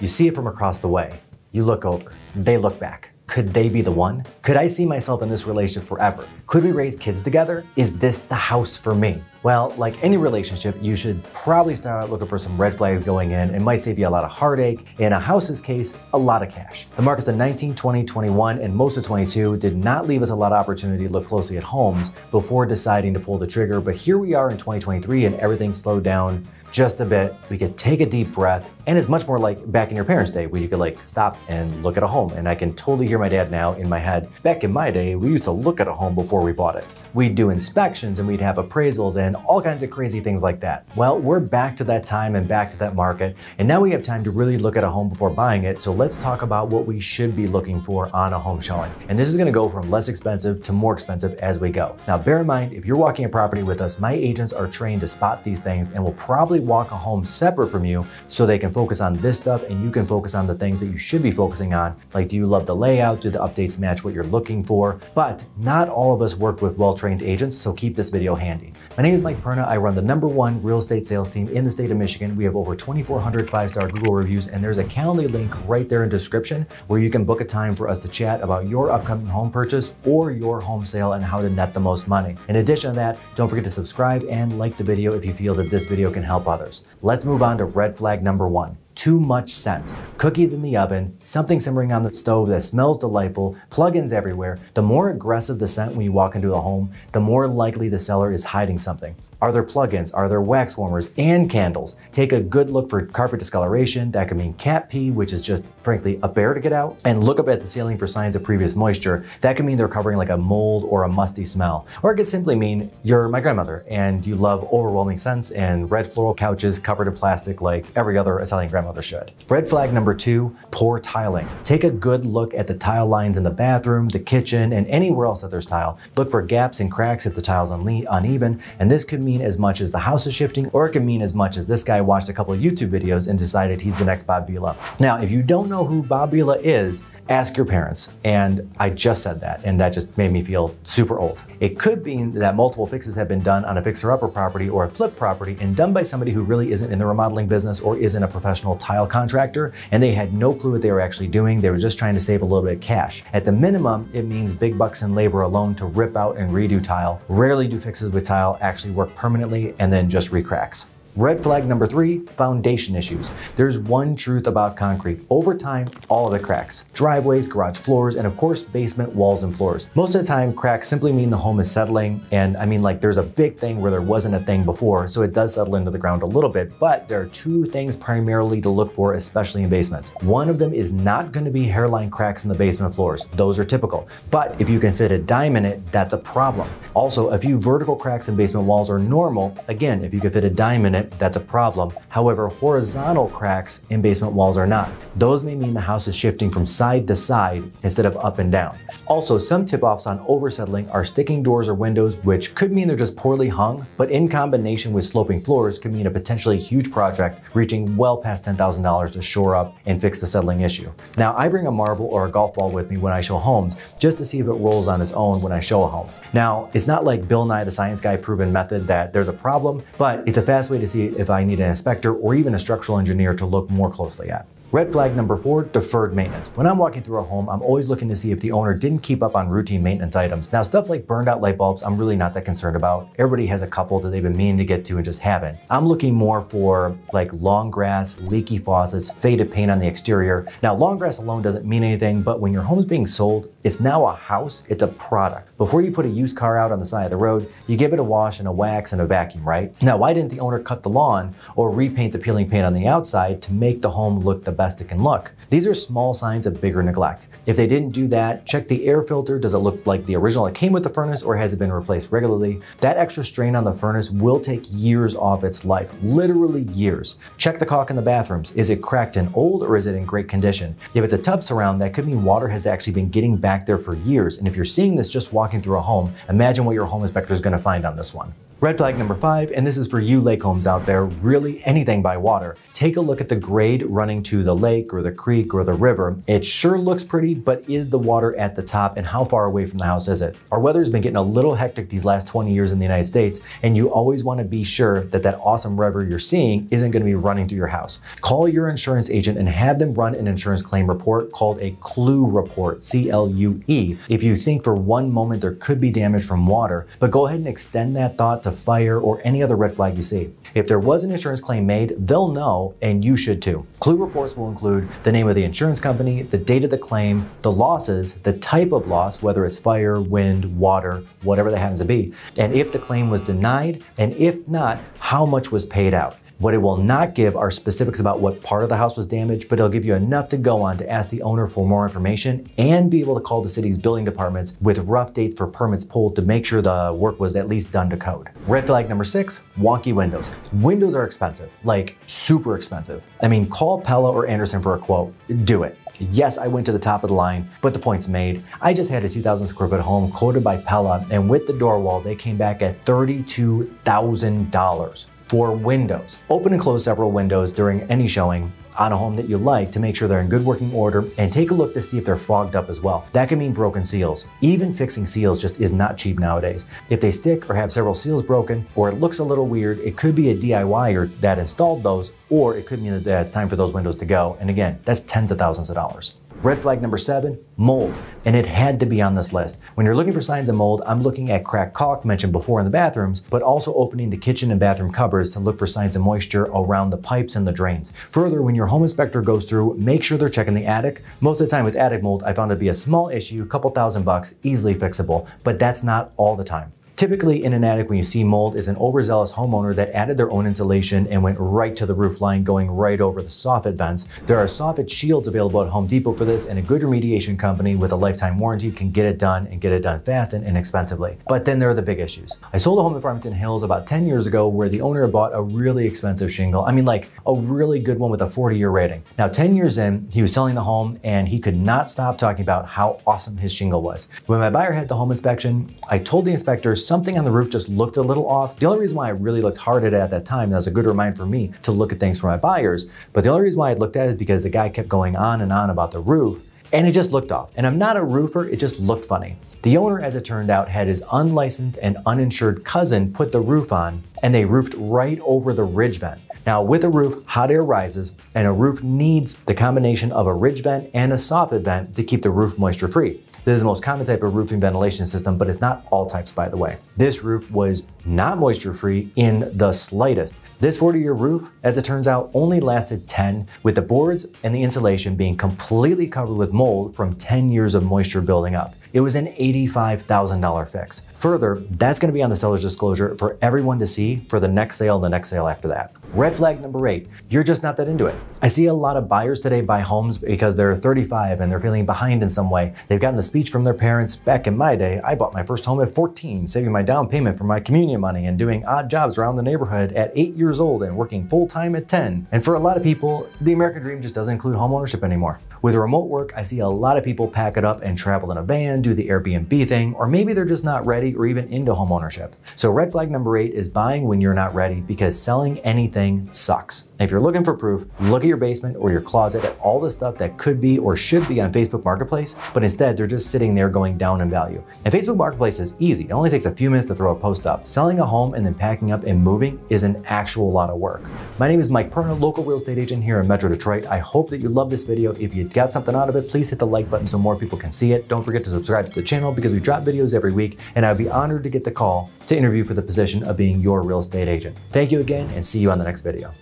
You see it from across the way. You look over. They look back. Could they be the one? Could I see myself in this relationship forever? Could we raise kids together? Is this the house for me? Well, like any relationship, you should probably start looking for some red flags going in. It might save you a lot of heartache. In a house's case, a lot of cash. The markets in 19, 20, 21, and most of 22 did not leave us a lot of opportunity to look closely at homes before deciding to pull the trigger. But here we are in 2023 and everything slowed down just a bit. We could take a deep breath, and it's much more like back in your parents' day where you could like stop and look at a home. And I can totally hear my dad now in my head. Back in my day, we used to look at a home before we bought it. We'd do inspections and we'd have appraisals and all kinds of crazy things like that. Well, we're back to that time and back to that market, and now we have time to really look at a home before buying it. So let's talk about what we should be looking for on a home showing. And this is gonna go from less expensive to more expensive as we go. Now, bear in mind, if you're walking a property with us, my agents are trained to spot these things and will probably walk a home separate from you so they can focus on this stuff and you can focus on the things that you should be focusing on. Like, do you love the layout? Do the updates match what you're looking for? But not all of us work with well-trained agents, so keep this video handy. My name is Mike Perna. I run the number one real estate sales team in the state of Michigan. We have over 2,400 five-star Google reviews, and there's a Calendly link right there in description where you can book a time for us to chat about your upcoming home purchase or your home sale and how to net the most money. In addition to that, don't forget to subscribe and like the video if you feel that this video can help others. Let's move on to red flag number one too much scent. Cookies in the oven, something simmering on the stove that smells delightful, plugins everywhere. The more aggressive the scent when you walk into a home, the more likely the seller is hiding something. Are there plugins? Are there wax warmers and candles? Take a good look for carpet discoloration. That could mean cat pee, which is just frankly a bear to get out. And look up at the ceiling for signs of previous moisture. That could mean they're covering like a mold or a musty smell. Or it could simply mean you're my grandmother and you love overwhelming scents and red floral couches covered in plastic like every other Italian grandmother should. Red flag number two, poor tiling. Take a good look at the tile lines in the bathroom, the kitchen, and anywhere else that there's tile. Look for gaps and cracks if the tile's uneven. And this could mean as much as the house is shifting, or it could mean as much as this guy watched a couple of YouTube videos and decided he's the next Bob Vila. Now, if you don't know who Bob Vila is, ask your parents. And I just said that, and that just made me feel super old. It could mean that multiple fixes have been done on a fixer-upper property or a flip property and done by somebody who really isn't in the remodeling business or isn't a professional tile contractor, and they had no clue what they were actually doing. They were just trying to save a little bit of cash. At the minimum, it means big bucks in labor alone to rip out and redo tile. Rarely do fixes with tile actually work permanently and then just recracks. Red flag number three, foundation issues. There's one truth about concrete. Over time, all of it cracks. Driveways, garage floors, and of course, basement walls and floors. Most of the time, cracks simply mean the home is settling. And I mean, like there's a big thing where there wasn't a thing before, so it does settle into the ground a little bit. But there are two things primarily to look for, especially in basements. One of them is not gonna be hairline cracks in the basement floors. Those are typical. But if you can fit a dime in it, that's a problem. Also, a few vertical cracks in basement walls are normal. Again, if you can fit a dime in it, that's a problem. However, horizontal cracks in basement walls are not. Those may mean the house is shifting from side to side instead of up and down. Also, some tip-offs on oversettling are sticking doors or windows, which could mean they're just poorly hung, but in combination with sloping floors could mean a potentially huge project reaching well past $10,000 to shore up and fix the settling issue. Now, I bring a marble or a golf ball with me when I show homes, just to see if it rolls on its own when I show a home. Now, it's not like Bill Nye the Science Guy proven method that there's a problem, but it's a fast way to see if I need an inspector or even a structural engineer to look more closely at. Red flag number four, deferred maintenance. When I'm walking through a home, I'm always looking to see if the owner didn't keep up on routine maintenance items. Now, stuff like burned out light bulbs, I'm really not that concerned about. Everybody has a couple that they've been meaning to get to and just haven't. I'm looking more for like long grass, leaky faucets, faded paint on the exterior. Now, long grass alone doesn't mean anything, but when your home is being sold, it's now a house, it's a product. Before you put a used car out on the side of the road, you give it a wash and a wax and a vacuum, right? Now, why didn't the owner cut the lawn or repaint the peeling paint on the outside to make the home look the best it can look? These are small signs of bigger neglect. If they didn't do that, check the air filter. Does it look like the original that came with the furnace or has it been replaced regularly? That extra strain on the furnace will take years off its life, literally years. Check the caulk in the bathrooms. Is it cracked and old or is it in great condition? If it's a tub surround, that could mean water has actually been getting back there for years. And if you're seeing this just walking through a home, imagine what your home inspector is going to find on this one. Red flag number five, and this is for you lake homes out there, really anything by water. Take a look at the grade running to the lake or the creek or the river. It sure looks pretty, but is the water at the top and how far away from the house is it? Our weather's been getting a little hectic these last 20 years in the United States, and you always want to be sure that that awesome river you're seeing isn't going to be running through your house. Call your insurance agent and have them run an insurance claim report called a CLUE report, C-L-U-E. If you think for one moment there could be damage from water, but go ahead and extend that thought to fire, or any other red flag you see. If there was an insurance claim made, they'll know, and you should too. Clue reports will include the name of the insurance company, the date of the claim, the losses, the type of loss, whether it's fire, wind, water, whatever that happens to be, and if the claim was denied, and if not, how much was paid out. What it will not give are specifics about what part of the house was damaged, but it'll give you enough to go on to ask the owner for more information and be able to call the city's building departments with rough dates for permits pulled to make sure the work was at least done to code. Red flag number six, wonky windows. Windows are expensive, like super expensive. I mean, call Pella or Andersen for a quote. Do it. Yes, I went to the top of the line, but the point's made. I just had a 2,000 square foot home quoted by Pella, and with the door wall, they came back at $32,000 for windows. Open and close several windows during any showing on a home that you like to make sure they're in good working order and take a look to see if they're fogged up as well. That can mean broken seals. Even fixing seals just is not cheap nowadays. If they stick or have several seals broken or it looks a little weird, it could be a DIYer that installed those or it could mean that it's time for those windows to go. And again, that's tens of thousands of dollars. Red flag number seven, mold. And it had to be on this list. When you're looking for signs of mold, I'm looking at cracked caulk mentioned before in the bathrooms, but also opening the kitchen and bathroom cupboards to look for signs of moisture around the pipes and the drains. Further, when your home inspector goes through, make sure they're checking the attic. Most of the time with attic mold, I found it to be a small issue, a couple thousand bucks, easily fixable, but that's not all the time. Typically in an attic when you see mold is an overzealous homeowner that added their own insulation and went right to the roof line going right over the soffit vents. There are soffit shields available at Home Depot for this and a good remediation company with a lifetime warranty can get it done and get it done fast and inexpensively. But then there are the big issues. I sold a home in Farmington Hills about 10 years ago where the owner bought a really expensive shingle. I mean like a really good one with a 40 year rating. Now 10 years in, he was selling the home and he could not stop talking about how awesome his shingle was. When my buyer had the home inspection, I told the inspector something on the roof just looked a little off. The only reason why I really looked hard at it at that time, that was a good reminder for me to look at things for my buyers, but the only reason why I looked at it is because the guy kept going on and on about the roof and it just looked off. And I'm not a roofer, it just looked funny. The owner, as it turned out, had his unlicensed and uninsured cousin put the roof on, and they roofed right over the ridge vent. Now, with a roof, hot air rises, and a roof needs the combination of a ridge vent and a soffit vent to keep the roof moisture free. This is the most common type of roofing ventilation system, but it's not all types, by the way. This roof was not moisture free in the slightest. This 40 year roof, as it turns out, only lasted 10, with the boards and the insulation being completely covered with mold from 10 years of moisture building up. It was an $85,000 fix. Further, that's gonna be on the seller's disclosure for everyone to see for the next sale and the next sale after that. Red flag number eight, you're just not that into it. I see a lot of buyers today buy homes because they're 35 and they're feeling behind in some way. They've gotten the speech from their parents. Back in my day, I bought my first home at 14, saving my down payment for my communion money and doing odd jobs around the neighborhood at eight years old and working full time at 10. And for a lot of people, the American dream just doesn't include homeownership anymore. With remote work, I see a lot of people pack it up and travel in a van, do the Airbnb thing, or maybe they're just not ready or even into homeownership. So red flag number eight is buying when you're not ready because selling anything sucks. If you're looking for proof, look at your basement or your closet at all the stuff that could be or should be on Facebook Marketplace, but instead they're just sitting there going down in value. And Facebook Marketplace is easy. It only takes a few minutes to throw a post up. Selling a home and then packing up and moving is an actual lot of work. My name is Mike Perna, local real estate agent here in Metro Detroit. I hope that you love this video. If you got something out of it, please hit the like button so more people can see it. Don't forget to subscribe to the channel because we drop videos every week and I'd be honored to get the call to interview for the position of being your real estate agent. Thank you again and see you on the next video.